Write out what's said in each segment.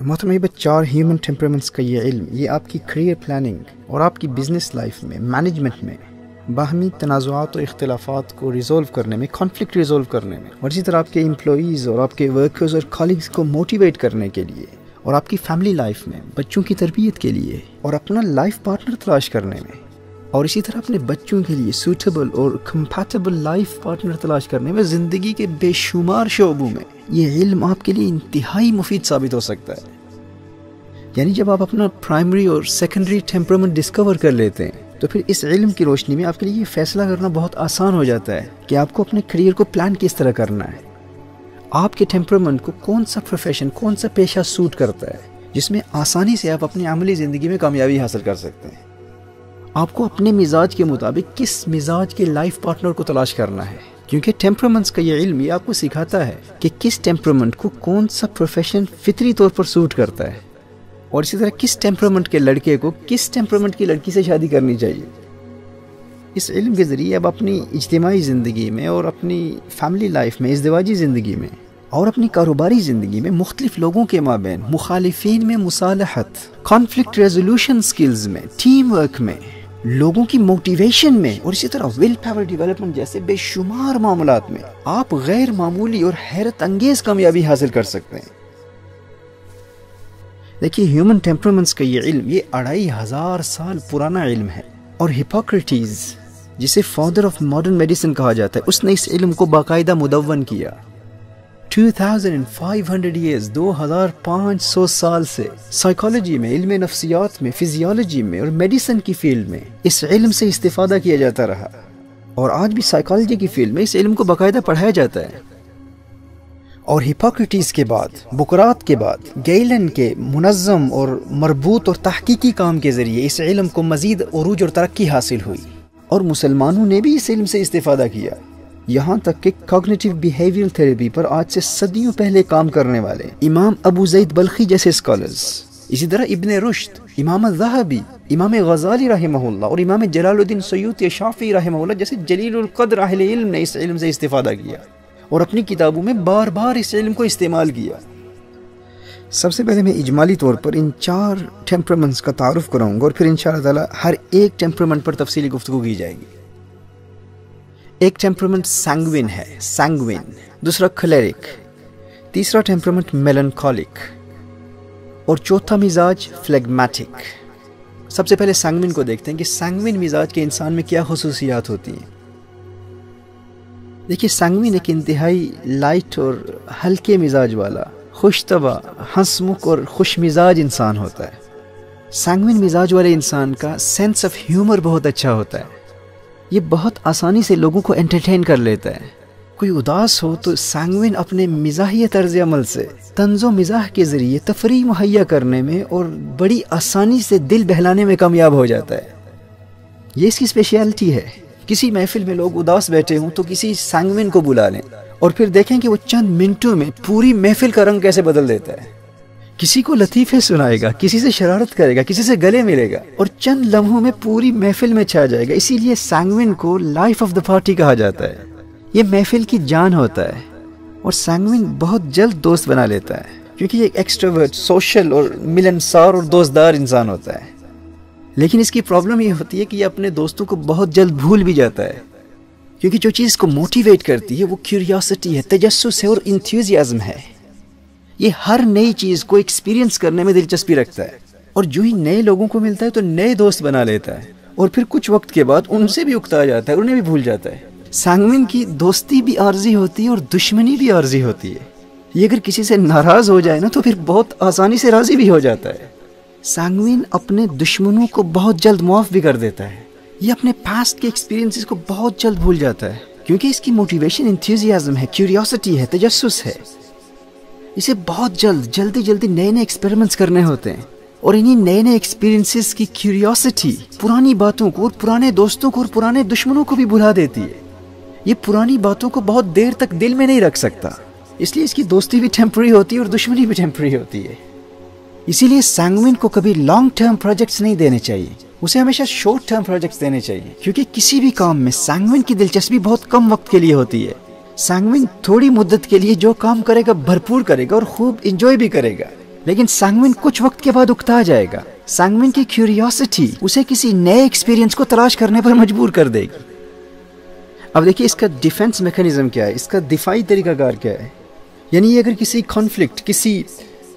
मोहतरम चार human temperaments का ये इल्म, ये आपकी करियर प्लानिंग और आपकी बिज़नेस लाइफ में मैनेजमेंट में, बाहमी तनाज़ात और इख्तलाफात को रिजोल्व करने में कॉन्फ्लिक्ट रिजोल्व करने में और इसी तरह आपके एम्प्लॉज़ और आपके वर्कर्स और कॉलिग्स को मोटिवेट करने के लिए और आपकी फैमिली लाइफ में, बच्चों की तरबियत के लिए और अपना लाइफ पार्टनर तलाश करने में। और इसी तरह अपने बच्चों के लिए सूटेबल और कंपैटिबल लाइफ पार्टनर तलाश करने में, ज़िंदगी के बेशुमार शोबों में, ये इल्म आपके लिए इंतहाई मुफीद साबित हो सकता है। यानी जब आप अपना प्राइमरी और सेकेंडरी टेम्परामेंट डिस्कवर कर लेते हैं तो फिर इस इल्म की रोशनी में आपके लिए ये फैसला करना बहुत आसान हो जाता है कि आपको अपने करियर को प्लान किस तरह करना है। आपके टेम्परामेंट को कौन सा प्रोफेशन कौन सा पेशा सूट करता है, जिसमें आसानी से आप अपनी अमली ज़िंदगी में कामयाबी हासिल कर सकते हैं। आपको अपने मिजाज के मुताबिक किस मिजाज के लाइफ पार्टनर को तलाश करना है? क्योंकि टेम्परामेंट्स का ये इल्म ये आपको सिखाता है कि किस टेम्परामेंट को कौन सा प्रोफेशन फितरी तौर पर सूट करता है। और इसी तरह किस टेम्परामेंट के लड़के को किस टेम्परामेंट की लड़की से शादी करनी चाहिए? इस इल्म के ज़रिए अब अपनी इज्तमाही ज़िंदगी में और अपनी फैमिली लाइफ में इजदवाजी ज़िंदगी में और अपनी कारोबारी ज़िंदगी में मुख्तलिफ़ लोगों के माबेन मुखालफी में मुसालहत कॉन्फ्लिक्ट रेजोल्यूशन स्किल्स में टीम वर्क में लोगों की मोटिवेशन में और इसी तरह विल पावर डेवलपमेंट जैसे बेशुमार मामला में आप गैर मामूली और हैरत अंगेज कामयाबी हासिल कर सकते हैं। देखिए ह्यूमन टेम्परामेंट्स का ये इल्म, ये अढ़ाई हज़ार साल पुराना इल्म है और हिपोक्रेटीज जिसे फादर ऑफ़ मॉडर्न मेडिसिन कहा जाता है, उसने इस इल्म को बाकायदा मुदवन किया। 2500 ईयर्स 2500 साल से साइकोलॉजी में, इल्म नफ्सियात में फिजियोलॉजी में और मेडिसिन की फ़ील्ड में इस इल्म से इस्तेफादा किया जाता रहा। और आज भी साइकोलॉजी की फ़ील्ड में इस इल्म को बाकायदा पढ़ाया जाता है। और हिपोक्रेटिस के बाद बुकरात के बाद गैलन के मुनज़म और मरबूत और तहकीकी काम के ज़रिए इस इल्म को मज़ीद अरूज और तरक्की हासिल हुई। और मुसलमानों ने भी इस इल्म से इस्तेफादा किया। यहाँ तक कि कॉग्निटिव बिहेवियर थेरेपी पर आज से सदियों पहले काम करने वाले इमाम अबू जईद बल्खी जैसे स्कॉलर्स इसी तरह इब्ने रुश्द, इमाम जहाबी इमाम गजाली रहमहुल्ला और इमाम जलालुद्दीन सैयद शाफी रहमहुल्ला जैसे जलील कद्र इल्म ने इस इल्म से इस्तेफादा किया और अपनी किताबों में बार बार इस इल्म को इस्तेमाल किया। सबसे पहले मैं इजमाली तौर पर इन चार टेम्परामेंट्स का तारुफ कराऊँगा और फिर इन ताला हर एक टेम्परामेंट पर तफसीली गुफ्तु की जाएगी। एक टेम्परामेंट सैंगविन है सैंगविन दूसरा खलेरिक तीसरा टेम्परामेंट मेलनकॉलिक और चौथा मिजाज फ्लेगमेटिक सबसे पहले सैंगविन को देखते हैं कि सैंगविन मिजाज के इंसान में क्या खसूसियात होती हैं। देखिए संगविन एक इंतहाई लाइट और हल्के मिजाज वाला खुश तबा हंसमुख और खुश मिजाज इंसान होता है। संगविन मिजाज वाले इंसान का सेंस ऑफ़ ह्यूमर बहुत अच्छा होता है। ये बहुत आसानी से लोगों को एंटरटेन कर लेता है। कोई उदास हो तो सांगविन अपने मिजाही तर्ज अमल से, तंजो मिजाह के ज़रिए तफरी मुहैया करने में और बड़ी आसानी से दिल बहलाने में कामयाब हो जाता है। ये इसकी स्पेशलिटी है। किसी महफिल में लोग उदास बैठे हों तो किसी सांगविन को बुला लें और फिर देखें कि वो चंद मिनटों में पूरी महफिल का रंग कैसे बदल देता है। किसी को लतीफ़े सुनाएगा, किसी से शरारत करेगा, किसी से गले मिलेगा और चंद लम्हों में पूरी महफिल में छा जाएगा। इसीलिए सैंगविन को लाइफ ऑफ़ द पार्टी कहा जाता है। ये महफिल की जान होता है और सैंगविन बहुत जल्द दोस्त बना लेता है, क्योंकि ये एक्सट्रोवर्ट सोशल और मिलनसार और दोस्तदार इंसान होता है। लेकिन इसकी प्रॉब्लम ये होती है कि ये अपने दोस्तों को बहुत जल्द भूल भी जाता है, क्योंकि जो चीज़ को मोटिवेट करती है, वो क्यूरियोसिटी है, तजस्स है और इंथ्यूजियाज्म है। ये हर नई चीज़ को एक्सपीरियंस करने में दिलचस्पी रखता है। और जो ही नए लोगों को मिलता है तो नए दोस्त बना लेता है। और फिर कुछ वक्त के बाद उनसे भी उकता जाता है, उन्हें भी भूल जाता है। सांगमिन की दोस्ती भी आर्जी होती है और दुश्मनी भी आर्जी होती है। ये अगर किसी से नाराज़ हो जाए ना तो फिर बहुत आसानी से राज़ी भी हो जाता है। सांगविन अपने दुश्मनों को बहुत जल्द मुआफ भी कर देता है। ये अपने पास्ट के एक्सपीरियंसेस को बहुत जल्द भूल जाता है। क्योंकि इसकी मोटिवेशन इंथ्यूजियाज्म है क्यूरियोसिटी है तजस्स है। इसे बहुत जल्द, जल्दी जल्दी नए नए एक्सपेरिमेंट्स करने होते हैं। और इन्हीं नए नए एक्सपीरियंसेस की क्यूरियोसिटी पुरानी बातों को और पुराने दोस्तों को और पुराने दुश्मनों को भी भुला देती है। ये पुरानी बातों को बहुत देर तक दिल में नहीं रख सकता। इसलिए इसकी दोस्ती भी टेम्प्रेरी होती है और दुश्मनी भी टेम्प्रेरी होती है। इसीलिए सैंगविन को कभी लॉन्ग टर्म प्रोजेक्ट्स नहीं देने चाहिए। उसे हमेशा शॉर्ट टर्म प्रोजेक्ट्स देने चाहिए। क्योंकि किसी भी काम में सैंगविन की दिलचस्पी बहुत कम वक्त के लिए होती है। सैंगविन थोड़ी मुद्दत के लिए जो काम करेगा, भरपूर करेगा और खूब इंजॉय भी करेगा। लेकिन सैंगविन कुछ वक्त के बाद उकता जाएगा। सैंगविन की क्यूरियोसिटी उसे किसी नए एक्सपीरियंस को तलाश करने पर मजबूर कर देगी। अब देखिए इसका डिफेंस मैकेनिज्म क्या है? इसका दिफाई तरीकाकार क्या है? यानी अगर किसी कॉन्फ्लिक्ट किसी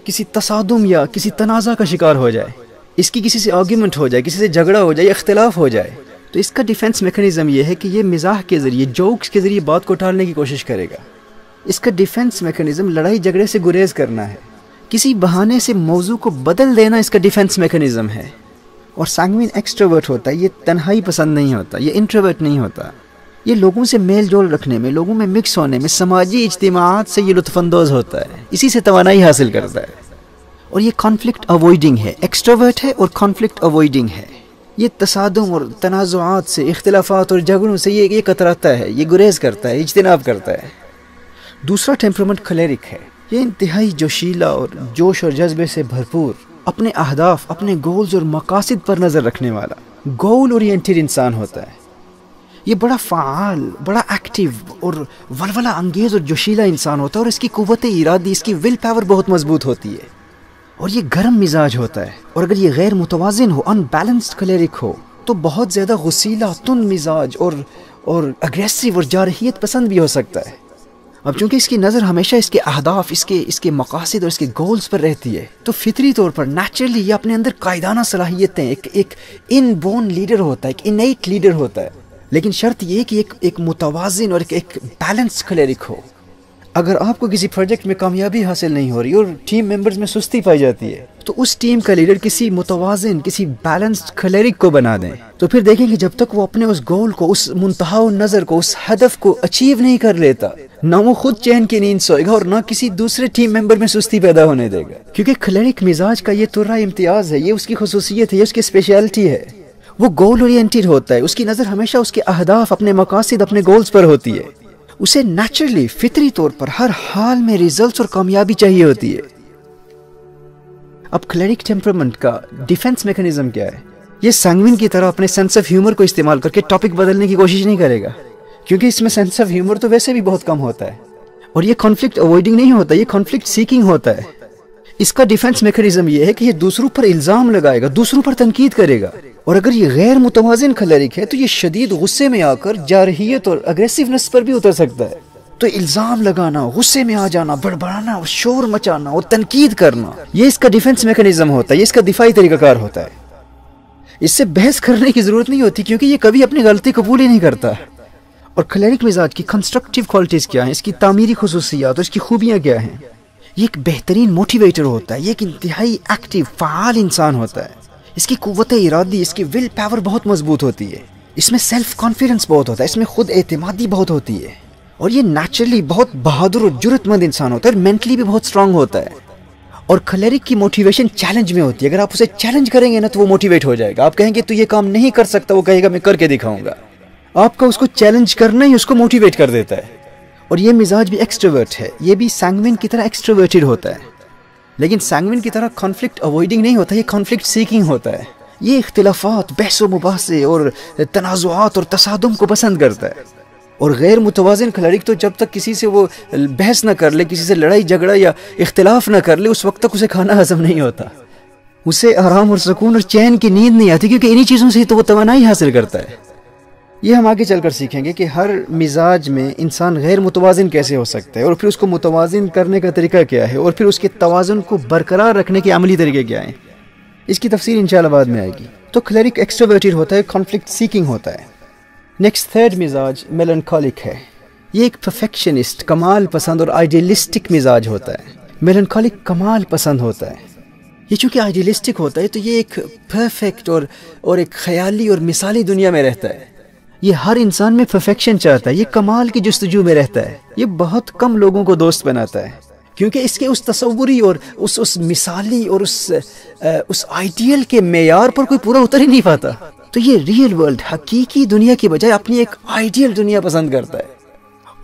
किसी तसादुम या किसी तनाज़ा का शिकार हो जाए, इसकी किसी से आर्ग्यूमेंट हो जाए, किसी से झगड़ा हो जाए इख्तलाफ हो जाए तो इसका डिफेंस मैकेनिज्म ये है कि ये मिजाह के ज़रिए जोक्स के ज़रिए बात को टालने की कोशिश करेगा। इसका डिफेंस मैकेनिज्म लड़ाई झगड़े से गुरेज करना है। किसी बहाने से मौजू को बदल देना इसका डिफेंस मैकेनिज्म है। और सैंगविन एक्सट्रोवर्ट होता है, ये तन्हाई पसंद नहीं होता, ये इंट्रोवर्ट नहीं होता। ये लोगों से मेल जोल रखने में, लोगों में मिक्स होने में, समाजी इज्तमात से ये लुफानंदोज होता है। इसी से तोानाई हासिल करता है। और ये कॉन्फ्लिक्ट अवॉइडिंग है एक्सट्रोवर्ट है और कॉन्फ्लिक्ट अवॉइडिंग है। ये तसादम और तनाज़ात से, इख्तलाफात और झगड़ों से ये ये कतराता है, ये गुरेज करता है, इजतनाब करता है। दूसरा टेम्परमेंट खलेरिक है। ये इंतहाई जोशीला और जोश और जज्बे से भरपूर, अपने अहदाफ, अपने गोल्स और मकासद पर नज़र रखने वाला, गोल ओरिएंटेड इंसान होता है। ये बड़ा फ़ाल, बड़ा एक्टिव और वलवला अंगेज और जोशीला इंसान होता है और इसकी कुत इरादी, इसकी विल पावर बहुत मज़बूत होती है। और ये गर्म मिजाज होता है। और अगर ये गैर मुतवाजन हो अनबैलेंस्ड कलेरिक हो तो बहुत ज़्यादा गसीला तुन मिजाज और और अग्रेसिव और जारहियत पसंद भी हो सकता है। अब चूँकि इसकी नज़र हमेशा इसके अहदाफ इसके इसके मकासद और इसके गोल्स पर रहती है तो फितरी तौर पर नेचुरली ये अपने अंदर कायदाना सलाहियतें एक एक इन बोन लीडर होता है एक इनेट लीडर होता है। लेकिन शर्त ये कि एक एक मुतवाजन और एक, एक बैलेंस क्लरिक हो। अगर आपको किसी प्रोजेक्ट में कामयाबी हासिल नहीं हो रही और टीम मेंबर्स में सुस्ती पाई जाती है तो उस टीम का लीडर किसी मुतवाजन, किसी बैलेंस्ड क्लरिक को बना दें। तो फिर देखेंगे जब तक वो अपने उस गोल को, उस मुंतहा नज़र को, उस हदफ को अचीव नहीं कर लेता, ना वो खुद चैन की नींद सोएगा और ना किसी दूसरे टीम मेंबर में सुस्ती पैदा होने देगा। क्योंकि क्लरिक मिजाज का ये तुर्रा इम्तियाज़ है, ये उसकी खसूसियत है, ये उसकी स्पेशलिटी है। वो गोल ओरिएंटेड होता है, उसकी नज़र हमेशा उसके अहदाफ, अपने मकासद, अपने गोल्स पर होती है। उसे नेचुरली फितरी तौर पर हर हाल में रिजल्ट्स और कामयाबी चाहिए होती है। अब क्लरिक टेम्परमेंट का डिफेंस मैकेनिज्म क्या है? ये सैंगविन की तरह अपने सेंस ऑफ़ ह्यूमर को इस्तेमाल करके टॉपिक बदलने की कोशिश नहीं करेगा, क्योंकि इसमें सेंस ऑफ़ ह्यूमर तो वैसे भी बहुत कम होता है। और ये कॉन्फ्लिक्ट अवॉइडिंग नहीं होता, ये कॉन्फ्लिक्ट सीकिंग होता है। इसका डिफेंस मैकेनिज्म ये है कि ये दूसरों पर इल्ज़ाम लगाएगा, दूसरों पर तनकीद करेगा। और अगर ये गैर मुतवाजन खलरिक है तो ये शदीद गुस्से में आकर जारहियत और अग्रेसिवनेस पर भी उतर सकता है। तो इल्ज़ाम लगाना, गुस्से में आ जाना, बड़बड़ाना, और शोर मचाना, और तनकीद करना, ये इसका डिफेंस मैकेनिज्म होता है, ये इसका दिफाई तरीकाकार होता है। इससे बहस करने की ज़रूरत नहीं होती, क्योंकि ये कभी अपनी गलती कबूल ही नहीं करता। और खलरिक मिजाज की कंस्ट्रक्टिव क्वालिटीज़ क्या हैं? इसकी तामीरी खसूसियात और इसकी खूबियाँ क्या हैं? ये एक बेहतरीन मोटिवेटर होता है। ये एक इंतहाई एक्टिव फ़ाल इंसान होता है। इसकी कुत इरादी, इसकी विल पावर बहुत मज़बूत होती है। इसमें सेल्फ कॉन्फिडेंस बहुत होता है। इसमें खुद एतमादी बहुत होती है। और ये नेचुरली बहुत बहादुर और जरूरतमंद इंसान होता है और मेंटली भी बहुत स्ट्रांग होता है। और खलेरिक की मोटिवेशन चैलेंज में होती है। अगर आप उसे चैलेंज करेंगे ना तो वो मोटिवेट हो जाएगा। आप कहेंगे तो ये काम नहीं कर सकता, वो कहेगा, मैं करके दिखाऊँगा। आपका उसको चैलेंज करना ही उसको मोटिवेट कर देता है। और ये मिजाज भी एक्सट्रोवर्ट है। ये भी सैंगविन की तरह एक्सट्रोवर्टेड होता है। लेकिन सैंगविन की तरह कॉन्फ्लिक्ट अवॉइडिंग नहीं होता, ये कॉन्फ्लिक्ट सीकिंग होता है। ये इख्तलाफात, बहस मुबासे और तनाज़ात और तसादम को पसंद करता है। और गैर मुतवाजन खिलाड़ी तो जब तक किसी से वो बहस ना कर ले, किसी से लड़ाई, झगड़ा या इख्तलाफ ना कर ले, उस वक्त तक उसे खाना हजम नहीं होता। उसे आराम और सुकून और चैन की नींद नहीं आती, क्योंकि इन्हीं चीज़ों से ही तो वो तोानाई हासिल करता है। ये हम आगे चलकर सीखेंगे कि हर मिजाज में इंसान गैर मुतवाजन कैसे हो सकता है और फिर उसको मुतवाजन करने का तरीका क्या है और फिर उसके तोज़ुन को बरकरार रखने के अमली तरीके क्या हैं? इसकी तफसीर इन में आएगी। तो क्लरिक एक्स्ट्रोवर्टेड होता है कॉन्फ्लिक्ट सीकिंग होता है। नेक्स्ट थर्ड मिजाज मेलनकॉलिक है। ये एक परफेक्शनिस्ट कमाल पसंद और आइडियलिस्टिक मिजाज होता है। मेलनकॉलिक कमाल पसंद होता है। ये चूँकि आइडियलिस्टिक होता है तो ये एक परफेक्ट और और एक ख्याली और मिसाली दुनिया में रहता है। ये हर इंसान में परफेक्शन चाहता है, ये कमाल की जस्तजू में रहता है। ये बहुत कम लोगों को दोस्त बनाता है, क्योंकि इसके उस तस्वुरी और उस उस मिसाली और उस उस आइडियल के मैार पर कोई पूरा उतर ही नहीं पाता। तो ये रियल वर्ल्ड हकीकी दुनिया की बजाय अपनी एक आइडियल दुनिया पसंद करता है।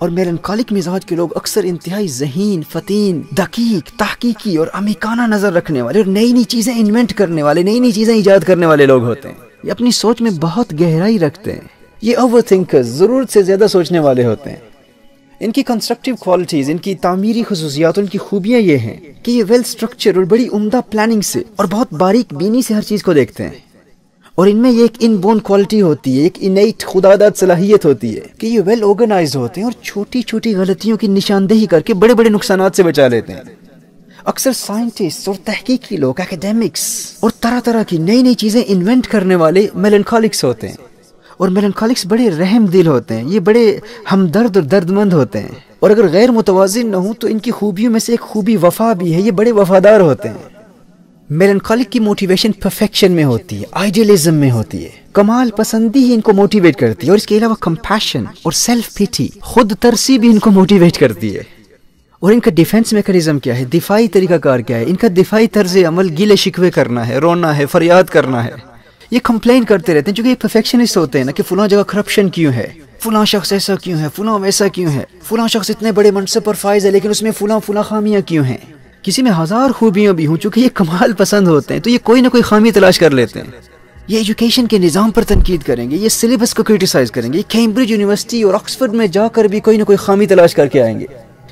और मेलनकालिक मिजाज के लोग अक्सर इंतहाई जहीन, फतीन, दकीक, तहकीकी और अमीकाना नज़र रखने वाले और नई नई चीज़ें इन्वेंट करने वाले, नई नई चीज़ें ईजाद करने वाले लोग होते हैं। ये अपनी सोच में बहुत गहराई रखते हैं। ये ओवर थिंकर्स ज़रूरत से ज़्यादा सोचने वाले होते हैं। इनकी कंस्ट्रक्टिव क्वालिटीज़ इनकी तामीरी खसूसियात इनकी खूबियाँ ये हैं कि ये वेल स्ट्रक्चर और बड़ी उमदा प्लानिंग से और बहुत बारीक बीनी से हर चीज़ को देखते हैं। और इनमें ये एक इन बोन क्वालिटी होती है, एक इनेट खुदादाद सलाहियत होती है कि ये वेल ऑर्गेनाइज होते हैं और छोटी छोटी गलतियों की निशानदेही करके बड़े बड़े नुकसान से बचा लेते हैं। अक्सर साइंटिस्ट और तहकीकी लोग एकेडमिक्स और तरह तरह की नई नई चीज़ें इन्वेंट करने वाले मेलनकॉलिक्स होते हैं। और मेलनकॉलिक्स बड़े रहम दिल होते हैं। ये बड़े हमदर्द और दर्दमंद होते हैं। और अगर गैर मुतवाजन न हो तो इनकी खूबियों में से एक खूबी वफा भी है। ये बड़े वफादार होते हैं। मेलनकॉलिक की मोटिवेशन परफेक्शन में होती है आइडियलिज्म में होती है। कमाल पसंदी ही इनको मोटिवेट करती है। और इसके अलावा कंपैशन और सेल्फ पिटी खुद तरसी भी इनको मोटिवेट करती है। और इनका डिफेंस मैकेनिज्म क्या है? दिफाई तरीकाकार क्या है? इनका दिफाई तर्ज अमल गिले शिकवे करना है, रोना है, फरियाद करना है। ये कंप्लेन करते रहते हैं क्योंकि ये परफेक्शनिस्ट होते हैं ना, कि फुला जगह करप्शन क्यों है? फुला शख्स ऐसा क्यों है? फुला वैसा क्यों है? फुला शख्स इतने बड़े मनसब पर फायज है, लेकिन उसमें फुला फुला खामियाँ क्यों हैं? किसी में हज़ार खूबियाँ भी हों, चूँकि ये कमाल पसंद होते हैं तो ये कोई ना कोई खामी तलाश कर लेते हैं। ये एजुकेशन के निज़ाम पर तनकीद करेंगे, ये सिलेबस को क्रिटिसाइज करेंगे, ये कैम्ब्रिज यूनिवर्सिटी और ऑक्सफर्ड में जाकर भी कोई ना कोई खामी तलाश करके आएँगे।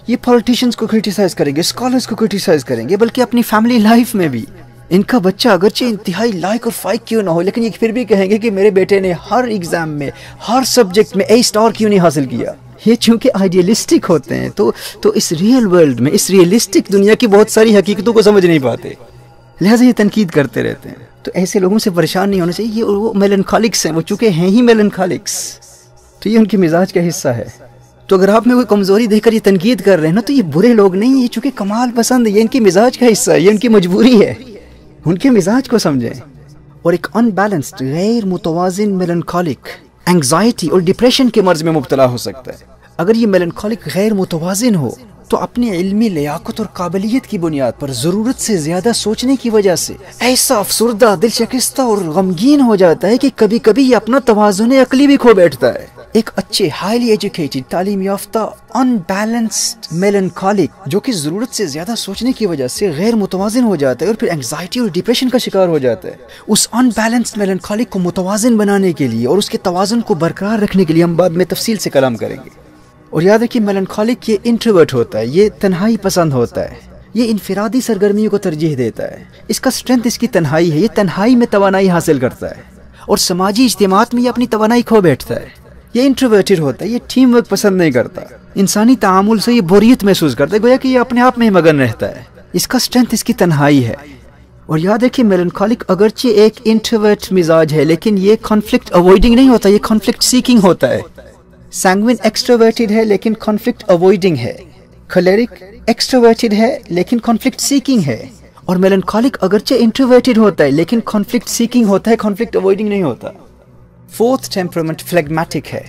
ये पॉलिटिशियंस को क्रिटिसाइज करेंगे स्कॉलर्स को क्रिटिसाइज करेंगे, बल्कि अपनी फैमिली लाइफ में भी। इनका बच्चा अगरचे इंतहाई लाइक और फाइक क्यों ना हो? लेकिन ये फिर भी कहेंगे कि मेरे बेटे ने हर एग्ज़ाम में, हर सब्जेक्ट में ए स्टार क्यों नहीं हासिल किया? ये चूँकि आइडियलिस्टिक होते हैं तो तो इस रियल वर्ल्ड में, इस रियलिस्टिक दुनिया की बहुत सारी हकीकतों को समझ नहीं पाते। लिहाजा ये तनकीद करते रहते हैं। तो ऐसे लोगों से परेशान नहीं होना चाहिए, ये वो मेलनखालिक्स हैं, वो चूँकि हैं ही मेलनखालिक्स तो ये उनके मिजाज का हिस्सा है। तो अगर आप में कोई कमज़ोरी देखकर ये तनकीद कर रहे हैं ना तो ये बुरे लोग नहीं ये चूँकि कमाल पसंद है, ये इनकी मिजाज का हिस्सा है, ये उनकी मजबूरी है। उनके मिजाज को समझें। और एक अनबैलेंस्ड गैर मुतवाजन मेलनकॉलिक एंगजाइटी और डिप्रेशन के मर्ज में मुबतला हो सकता है। अगर ये मेलनकॉलिक गैर मुतवाजिन हो तो अपनी इल्मी लियाकत और काबिलियत की बुनियाद पर ज़रूरत से ज़्यादा सोचने की वजह से ऐसा अफसरदा दिल शिकस्ता और गमगीन हो जाता है कि कभी कभी ये अपना तोज़ुन अकली भी खो बैठता है। एक अच्छे हाईली एजुकेटेड तालीम याफ्ता अनबैलेंस्ड मेलनकॉलिक जो कि ज़रूरत से ज़्यादा सोचने की वजह से गैर मुतवाजन हो जाता है और फिर एंगजाइटी और डिप्रेशन का शिकार हो जाता है। उस अनबैलेंस्ड मेलनकॉलिक को मुतवाजन बनाने के लिए और उसके तोज़ुन को बरकरार रखने के लिए हम बाद में तफसील से कलाम करेंगे। और याद रखिए मेलनकॉलिक ये इंट्रोवर्ट होता है, ये तन्हाई पसंद होता है, ये इनफरादी सरगर्मियों को तरजीह देता है। इसका स्ट्रेंथ इसकी तन्हाई है, ये तन्हाई में तोानाई हासिल करता है। और समाजी इज्तमात में ये अपनी तोानाई खो बैठता है। ये इंट्रोवर्टेड होता है, ये टीम वर्क पसंद नहीं करता। इंसानी तामुल से ये बोरियत महसूस करता है, गोया कि ये अपने आप में ही मगन रहता है। इसका स्ट्रेंथ इसकी तन्हाई है। और याद रखिए मेलनकॉलिक अगरचे एक इंट्रोवर्ट मिजाज है, लेकिन ये कॉन्फ्लिक्ट अवॉइडिंग नहीं होता, ये कॉन्फ्लिक्ट सीकिंग होता है। सैंगविन एक्सट्रोवर्टेड है, लेकिन कॉन्फ्लिक्ट अवॉइडिंग है। खलेरिक एक्सट्रोवर्टेड है, लेकिन कॉन्फ्लिक्ट सीकिंग है। और मेलनकॉलिक अगरचे इंट्रोवर्टेड होता है, लेकिन कॉन्फ्लिक्ट सीकिंग होता है कॉन्फ्लिक्ट अवॉइडिंग नहीं होता। फोर्थ टेम्परामेंट फ्लेगमेटिक है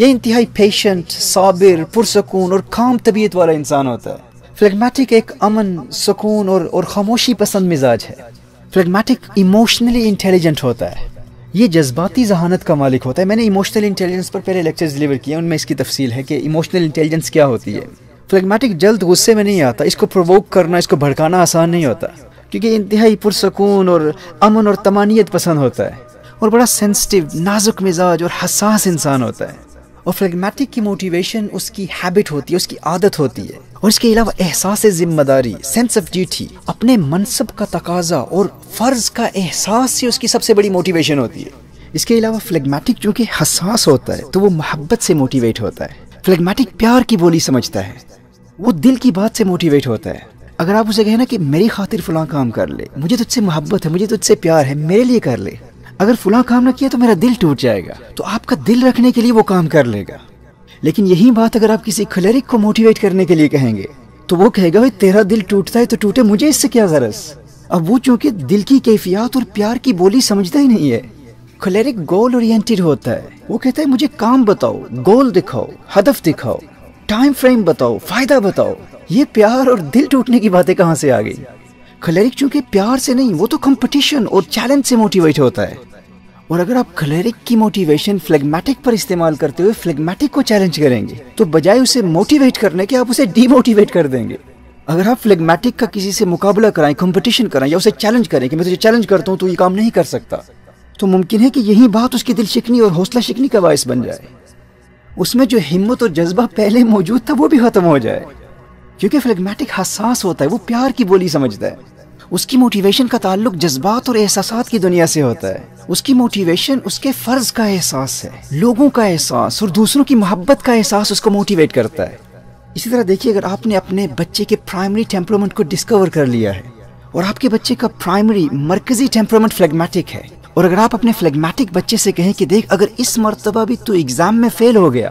यह इंतहाई पेशेंट साबिर पुरसकून और खाम तबीयत वाला इंसान होता है फ्लेगमेटिक एक अमन सुकून और और खामोशी पसंद मिजाज है फ्लेगमेटिक इमोशनली इंटेलिजेंट होता है ये जज्बाती जहानत का मालिक होता है मैंने इमोशनल इंटेलिजेंस पर पहले लेक्चर्स डिलीवर किए उनमें इसकी तफसील है कि इमोशनल इंटेलिजेंस क्या होती है फ्लेगमेटिक जल्द गुस्से में नहीं आता इसको प्रोवोक करना इसको भड़काना आसान नहीं होता क्योंकि इंतहाई पुरसकून और अमन और तमानियत पसंद होता है और बड़ा सेंसिटिव नाजुक मिजाज और हसास इंसान होता है। और फ्लेगमेटिक की मोटिवेशन उसकी हैबिट होती है, उसकी आदत होती है। और इसके अलावा एहसास ज़िम्मेदारी सेंस ऑफ़ ड्यूटी अपने मनसब का तकाजा और फ़र्ज़ का एहसास ही उसकी सबसे बड़ी मोटिवेशन होती है। इसके अलावा फ्लेगमेटिक जो कि हसास होता है तो वो मोहब्बत से मोटिवेट होता है। फ्लेगमेटिक प्यार की बोली समझता है। वो दिल की बात से मोटिवेट होता है। अगर आप उसे कहें ना कि मेरी खातिर फलां काम कर ले, मुझे तुझसे मोहब्बत है, मुझे तुझसे प्यार है, मेरे लिए कर ले अगर फुला काम ना किया तो मेरा दिल टूट जाएगा। तो आपका दिल रखने के लिए वो काम कर लेगा। लेकिन यही बात अगर आप किसी खलेरिक को मोटिवेट करने के लिए कहेंगे तो वो कहेगा, भाई, तेरा दिल टूटता है तो टूटे, मुझे इससे क्या गरज? अब वो चूँकि दिल की कैफियत और प्यार की बोली समझता ही नहीं है। खलेरिक गोल ओरिएंटेड होता है। वो कहता है, मुझे काम बताओ गोल दिखाओ, हदफ दिखाओ टाइम फ्रेम बताओ, फ़ायदा बताओ। ये प्यार और दिल टूटने की बातें कहाँ से आ गई? खलेरिक चूँकि प्यार से नहीं, वो तो कंपटीशन और चैलेंज से मोटिवेट होता है। और अगर आप क्लेरिक की मोटिवेशन फ्लेगमेटिक पर इस्तेमाल करते हुए फ्लेगमेटिक को चैलेंज करेंगे तो बजाय उसे मोटिवेट करने के आप उसे डीमोटिवेट कर देंगे। अगर आप फ्लेगमेटिक का किसी से मुकाबला कराएँ कंपटीशन कराएँ या उसे चैलेंज करें कि मैं तुझे चैलेंज करता हूँ तो ये काम नहीं कर सकता तो मुमकिन है कि यही बात उसकी दिल शिकनी और हौसला शिकनी का बायस बन जाए। उसमें जो हिम्मत और जज्बा पहले मौजूद था, वो भी खत्म हो जाए। क्योंकि फ्लेगमेटिक हसास होता है, वो प्यार की बोली समझता है। उसकी मोटिवेशन का ताल्लुक जज्बात और एहसास की दुनिया से होता है। उसकी मोटिवेशन उसके फ़र्ज़ का एहसास है, लोगों का एहसास और दूसरों की मोहब्बत का एहसास उसको मोटिवेट करता है। इसी तरह देखिए, अगर आपने अपने बच्चे के प्राइमरी टेम्परामेंट को डिस्कवर कर लिया है और आपके बच्चे का प्राइमरी मरकजी टेम्परामेंट फ्लेगमेटिक है, और अगर आप अपने फ्लेगमेटिक बच्चे से कहें कि देख, अगर इस मरतबा भी तू एग्ज़ाम में फेल हो गया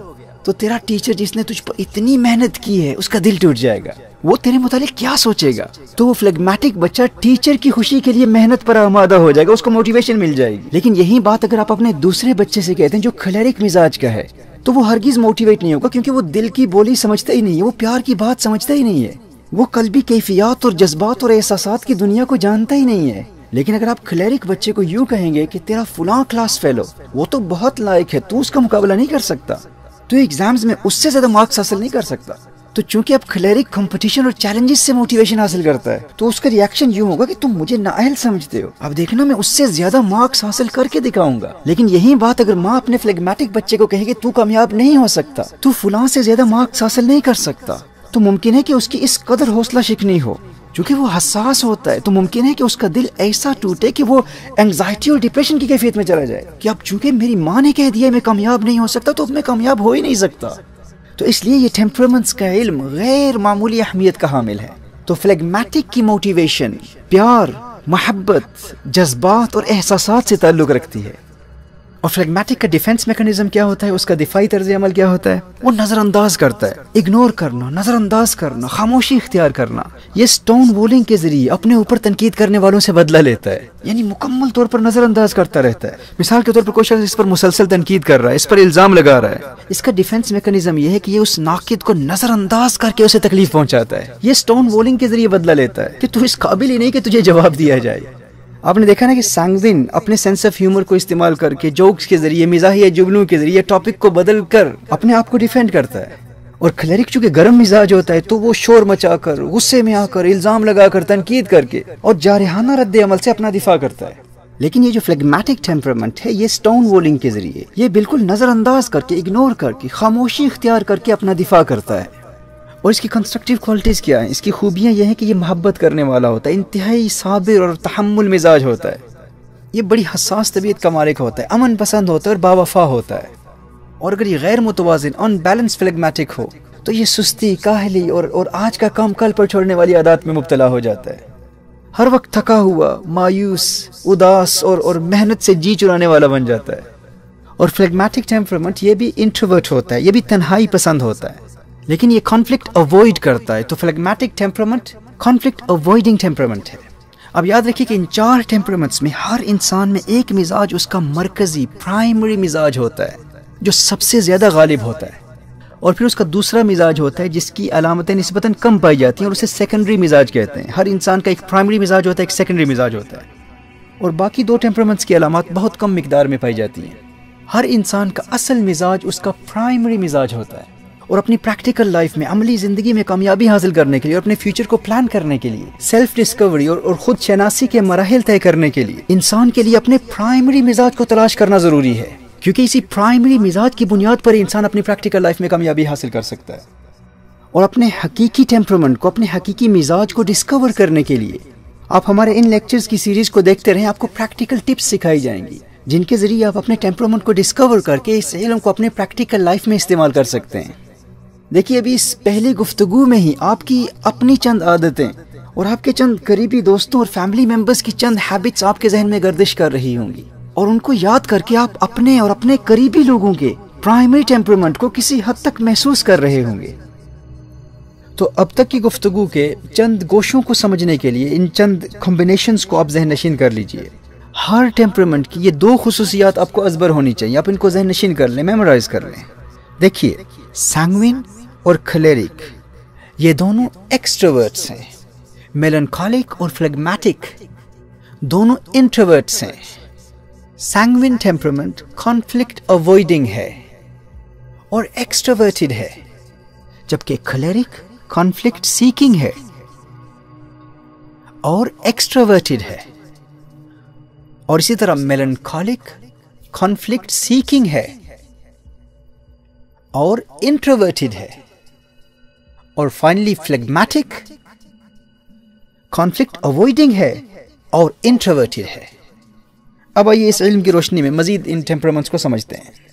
तो तेरा टीचर जिसने तुझ पर इतनी मेहनत की है, उसका दिल टूट जाएगा। वो तेरे मुतालिक क्या सोचेगा? तो वो फ्लेगमेटिक बच्चा टीचर की खुशी के लिए मेहनत पर आमादा हो जाएगा, उसको मोटिवेशन मिल जाएगी। लेकिन यही बात अगर आप अपने दूसरे बच्चे से कहते हैं, जो खलेरिक मिजाज का है तो वो हरगिज मोटिवेट नहीं होगा, क्योंकि वो दिल की बोली समझता ही नहीं है, वो प्यार की बात समझता ही नहीं है। वो कल्बी कैफियात और जज्बात और एहसास की दुनिया को जानता ही नहीं है। लेकिन अगर आप क्लैरिक बच्चे को यूँ कहेंगे कि तेरा फुला क्लास फेलो वो तो बहुत लायक है, तू उसका मुकाबला नहीं कर सकता। तो एग्ज़ाम्स में उससे ज़्यादा मार्क्स हासिल नहीं कर सकता। तो चूँकि अब खलेरिक कंपटीशन और चैलेंजेस से मोटिवेशन हासिल करता है तो उसका रिएक्शन यूँ होगा कि तुम मुझे नाअहल समझते हो। अब देखना मैं उससे ज़्यादा मार्क्स हासिल करके दिखाऊँगा। लेकिन यही बात अगर माँ अपने फ्लेगमेटिक बच्चे को कहेगी, तू कामयाब नहीं हो सकता। तू फुला से ज़्यादा मार्क्स हासिल नहीं कर सकता। तो मुमकिन है कि उसकी इस कदर हौसला शिकनी हो। क्योंकि वो हसास होता है तो मुमकिन है कि उसका दिल ऐसा टूटे कि वो एंग्जाइटी और डिप्रेशन की कैफियत में चला जाए। कि अब चूँकि मेरी माँ ने कह दिया मैं कामयाब नहीं हो सकता तो अब मैं कामयाब हो ही नहीं सकता। तो इसलिए ये टेम्परमेंट्स का इल्म गैर मामूली अहमियत का हामिल है। तो फ्लेगमेटिक की मोटिवेशन प्यार, मोहब्बत, जज्बात और एहसास से ताल्लुक़ रखती है। और फ्लेगमेटिक का डिफेंस मैकेनिज्म क्या होता है? उसका दिफाई तर्ज अमल क्या होता है? वो नज़रअंदाज करता है। इग्नोर करना, नज़रअंदाज करना, खामोशी इख्तियार करना। ये स्टोन वोलिंग के ज़रिए अपने ऊपर तनकीद करने वालों से बदला लेता है। यानी मुकम्मल तौर पर नज़रअंदाज करता रहता है। मिसाल के तौर पर शख्स इस पर मुसलसल तनकीद कर रहा है, इस पर इल्ज़ाम लगा रहा है। इसका डिफेंस मैकेनिज्म यह है कि ये उस नाकिद को नज़रअंदाज करके उसे तकलीफ़ पहुंचाता है। ये स्टोन वोलिंग के ज़रिए बदला लेता है कि तू इस काबिल ही नहीं कि तुझे जवाब दिया जाए। आपने देखा ना कि सांगदिन अपने सेंस ऑफ़ ह्यूमर को इस्तेमाल करके जोक्स के ज़रिए मिजाहिया जुगलू के ज़रिए टॉपिक को बदल कर अपने आप को डिफेंड करता है। और खलरिक चूँकि गर्म मिजाज होता है तो वो शोर मचाकर, गुस्से में आकर, इल्ज़ाम लगाकर, तनकीद करके और जारहाना रद्द अमल से अपना दिफा करता है। लेकिन ये जो फ्लेगमेटिक टेम्परामेंट है, ये स्टोन वोलिंग के ज़रिए, ये बिल्कुल नजरअंदाज करके इग्नोर करके, खामोशी इख्तियार करके अपना दिफा करता है। और इसकी कंस्ट्रक्टिव क्वालिटीज़ क्या है? इसकी खूबियाँ यह है कि ये मोहब्बत करने वाला होता है, इंतहाई साबिर और तहमुल मिजाज होता है। ये बड़ी हसास तबीयत का मालिक होता है, अमन पसंद होता है और बावफा होता है। और अगर ये गैर मुतवाजन अनबैलेंस फ्लेगमेटिक हो तो ये सुस्ती, काहली और और आज का काम कल पर छोड़ने वाली आदत में मुबतला हो जाता है। हर वक्त थका हुआ, मायूस, उदास और और मेहनत से जी चुराने वाला बन जाता है। और फ्लेगमेटिक टेम्परमेंट ये भी इंट्रोवर्ट होता है, ये भी तन्हाई पसंद होता है। लेकिन ये कॉन्फ्लिक्ट अवॉइड करता है तो phlegmatic temperament conflict avoiding temperament है। अब याद रखिए कि इन चार टेम्परामेंट्स में हर इंसान में एक मिजाज, उसका मरकजी प्राइमरी मिजाज होता है, जो सबसे ज़्यादा गालिब होता है। और फिर उसका दूसरा मिजाज होता है, जिसकी अलामतें नस्बता कम पाई जाती हैं, और उसे सेकेंडरी मिजाज कहते हैं। हर इंसान का एक प्राइमरी मिजाज होता है, एक सेकेंडरी मिजाज होता है। और बाकी दो टेम्परामेंट्स की अलामत बहुत कम मकदार में पाई जाती हैं। हर इंसान का असल मिजाज, उसका प्राइमरी मिजाज होता है। और अपनी प्रैक्टिकल लाइफ में अमली ज़िंदगी में कामयाबी हासिल करने के लिए और अपने फ्यूचर को प्लान करने के लिए सेल्फ डिस्कवरी और, और खुद शनासी के मराहल तय करने के लिए इंसान के लिए अपने प्राइमरी मिजाज को तलाश करना ज़रूरी है। क्योंकि इसी प्राइमरी मिजाज की बुनियाद पर इंसान अपनी प्रैक्टिकल लाइफ में कामयाबी हासिल कर सकता है। और अपने हकीकी टेम्परमेंट को अपने हकीकी मिजाज को डिस्कवर करने के लिए आप हमारे इन लेक्चर्स की सीरीज़ को देखते रहें आपको प्रैक्टिकल टिप्स सिखाई जाएँगी जिनके ज़रिए आप अपने टेम्परमेंट को डिस्कवर करके इस इलम को अपने प्रैक्टिकल लाइफ में इस्तेमाल कर सकते हैं। देखिए, अभी इस पहली गुफ्तगु में ही आपकी अपनी चंद आदतें और आपके चंद करीबी दोस्तों और फैमिली मेंबर्स की चंद हैबिट्स आपके जहन में गर्दिश कर रही होंगी। और उनको याद करके आप अपने और अपने करीबी लोगों के प्राइमरी टेम्परमेंट को किसी हद तक महसूस कर रहे होंगे। तो अब तक की गुफ्तगु के चंद गोशों को समझने के लिए इन चंद कॉम्बिनेशन को आप जहन नशीन कर लीजिए। हर टेम्परमेंट की ये दो खसूसियात आपको अजबर होनी चाहिए। आप इनको जहन नशीन कर लें मेमोराइज कर लें। देखिए सैंगविन और खलेरिक। ये दोनों एक्सट्रोवर्ट्स हैं। मेलनकॉलिक और फ्लेगमेटिक दोनों इंट्रोवर्ट्स हैं। सैंगविन टेम्परमेंट कॉन्फ्लिक्ट अवॉइडिंग है। और एक्सट्रोवर्टेड है। जबकि खलेरिक कॉन्फ्लिक्ट सीकिंग है। और एक्सट्रोवर्टेड है। और इसी तरह मेलनकॉलिक कॉन्फ्लिक्ट सीकिंग है। और इंट्रोवर्टेड है। और फाइनली फ्लेगमेटिक कॉन्फ्लिक्ट अवॉइडिंग है और इंट्रोवर्टेड है। अब आइए इस इल्म की रोशनी में मजीद इन टेम्परामेंट्स को समझते हैं।